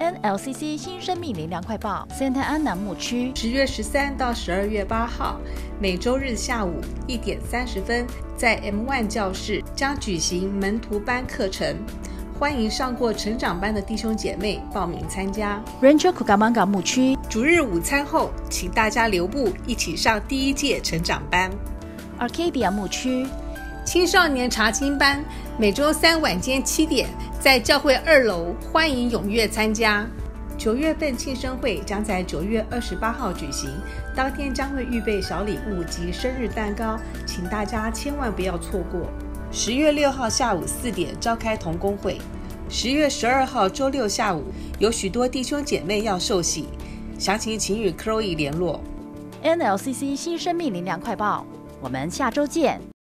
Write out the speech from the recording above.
NLCC 新生命灵粮快报，Santa Ana 牧区十月十三到十二月八号，每周日下午一点三十分，在 M One 教室将举行门徒班课程，欢迎上过成长班的弟兄姐妹报名参加。Rancho Cucamonga 牧区逐日午餐后，请大家留步，一起上第一届成长班。Arcadia 牧区青少年查经班每周三晚间七点在教会二楼，欢迎踊跃参加。九月份庆生会将在九月二十八号举行，当天将会预备小礼物及生日蛋糕，请大家千万不要错过。十月六号下午四点召开同工会，十月十二号周六下午有许多弟兄姐妹要受洗，详情请与 Chloe 联络。NLCC 新生命灵粮快报，我们下周见。